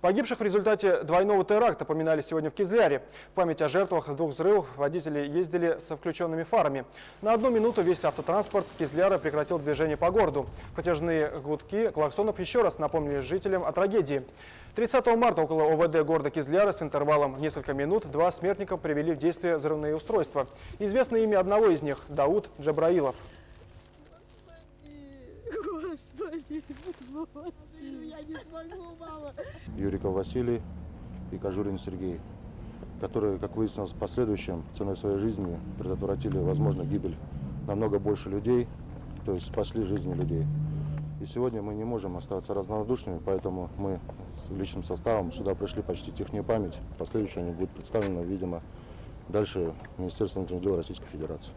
Погибших в результате двойного теракта поминали сегодня в Кизляре. В память о жертвах двух взрывов водители ездили со включенными фарами. На одну минуту весь автотранспорт Кизляра прекратил движение по городу. Протяжные гудки клаксонов еще раз напомнили жителям о трагедии. 30 марта около ОВД города Кизляра с интервалом в несколько минут два смертника привели в действие взрывные устройства. Известно имя одного из них – Дауд Джабраилов. Господи, не мама. Юриков Василий и Кожурин Сергей, которые, как выяснилось в последующем, ценой своей жизни предотвратили, возможно, гибель намного больше людей, то есть спасли жизни людей. И сегодня мы не можем оставаться равнодушными, поэтому мы с личным составом сюда пришли почти техния память. В последующем они будут представлены, видимо, дальше Министерством внутренних дел Российской Федерации.